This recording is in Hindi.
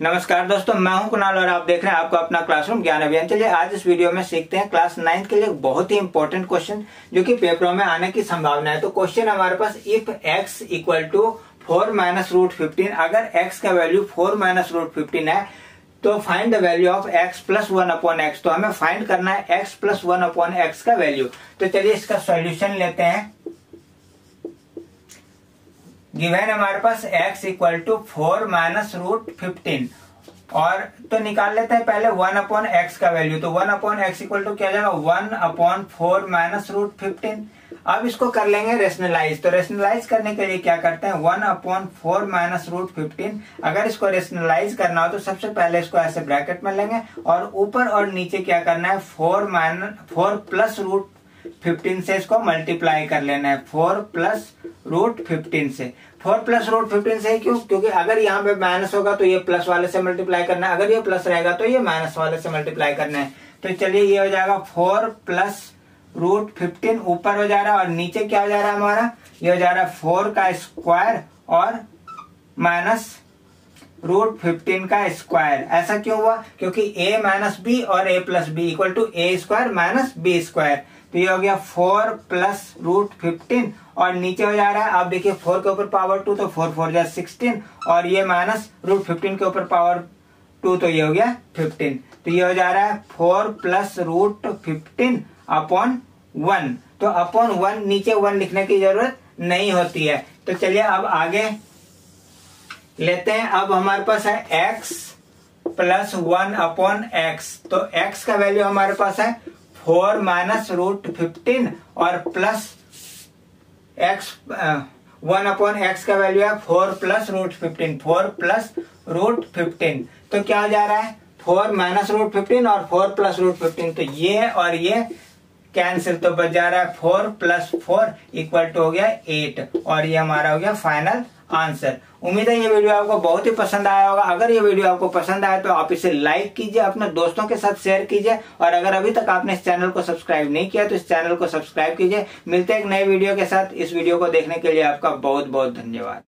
नमस्कार दोस्तों, मैं हूँ कुणाल और आप देख रहे हैं आपको अपना क्लासरूम ज्ञान अभियान। चलिए, आज इस वीडियो में सीखते हैं क्लास नाइन्थ के लिए बहुत ही इंपॉर्टेंट क्वेश्चन जो कि पेपरों में आने की संभावना है। तो क्वेश्चन हमारे पास if x equal to four minus root fifteen अगर एक्स का value four minus root fifteen है तो find the value of x plus one upon x तो हमें फाइंड करना है x plus one upon x का वैल्यू तो चलिए इसका सोल्यूशन लेते हैं। गिवन हमारे पास x equal to four minus root fifteen और तो निकाल लेते हैं पहले वन अपॉन एक्स का वैल्यू तो one upon x equal to क्या जाएगा? One upon four minus root fifteen अब इसको कर लेंगे रेशनलाइज तो रेशनलाइज करने के लिए क्या करते हैं? One upon four minus root fifteen अगर इसको रेशनलाइज करना हो तो सबसे पहले इसको ऐसे ब्रैकेट में लेंगे और ऊपर और नीचे क्या करना है? Four minus four plus root fifteen से इसको मल्टीप्लाई कर लेना है. फोर प्लस रूट फिफ्टीन से. फोर प्लस रूट फिफ्टीन से क्यों? क्योंकि अगर यहाँ पे माइनस होगा तो ये प्लस वाले से मल्टीप्लाई करना है. अगर ये प्लस रहेगा तो ये माइनस वाले से मल्टीप्लाई करना है. तो चलिए ये हो जाएगा फोर प्लस रूट फिफ्टीन ऊपर हो जा रहा है और नीचे क्या हो जा रहा है हमारा? ये हो जा रहा है फोर का स्क्वायर और माइनस रूट फिफ्टीन का स्क्वायर ऐसा क्यों हुआ? क्योंकि a माइनस बी और a plus b equal to a square minus b square तो ये हो गया फोर प्लस रूट फिफ्टीन और नीचे हो जा रहा है, आप देखिए फोर के ऊपर पावर टू तो फोर फोर जा सिक्सटीन और ये माइनस रूट फिफ्टीन के ऊपर पावर टू तो ये हो गया फिफ्टीन तो ये हो जा रहा है four plus root fifteen upon one तो अपॉन वन नीचे वन लिखने की ज़रूरत नहीं होती है। तो चलिए अब आगे लेते हैं। अब हमारे पास है x plus one upon x तो एक्स का वैल्यू हमारे पास है फोर माइनस रूट फिफ्टीन और plus x one upon x का वैल्यू है four plus root fifteen, four plus root fifteen. तो क्या हो जा रहा है? फोर माइनस रूट फिफ्टीन और फोर प्लस रूट फिफ्टीन। तो ये और ये कैंसिल तो बच जा रहा है। Four plus four equal to हो गया एट और ये हमारा हो गया फाइनल आंसर उम्मीद है ये वीडियो आपको बहुत ही पसंद आया होगा। अगर ये वीडियो आपको पसंद आया तो आप इसे लाइक कीजिए, अपने दोस्तों के साथ शेयर कीजिए। और अगर अभी तक आपने इस चैनल को सब्सक्राइब नहीं किया तो इस चैनल को सब्सक्राइब कीजिए। मिलते हैं एक नए वीडियो के साथ। इस वीडियो को देखने के लिए आपका बहुत बहुत धन्यवाद।